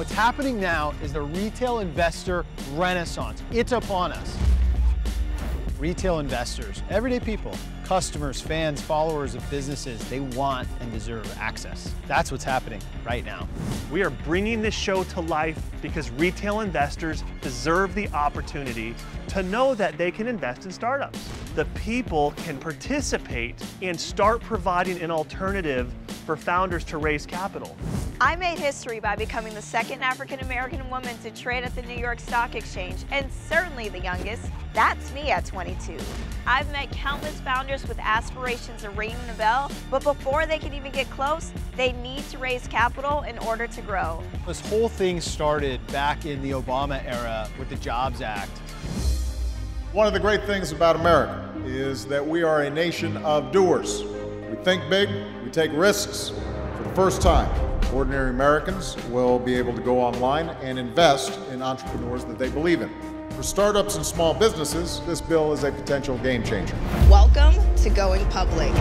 What's happening now is the retail investor renaissance. It's upon us. Retail investors, everyday people, customers, fans, followers of businesses, they want and deserve access. That's what's happening right now. We are bringing this show to life because retail investors deserve the opportunity to know that they can invest in startups. The people can participate and start providing an alternative for founders to raise capital. I made history by becoming the second African American woman to trade at the New York Stock Exchange, and certainly the youngest. That's me at 22. I've met countless founders with aspirations of ringing the bell, but before they can even get close, they need to raise capital in order to grow. This whole thing started back in the Obama era with the Jobs Act. One of the great things about America is that we are a nation of doers. We think big, we take risks. For the first time, ordinary Americans will be able to go online and invest in entrepreneurs that they believe in. For startups and small businesses, this bill is a potential game changer. Welcome to Going Public.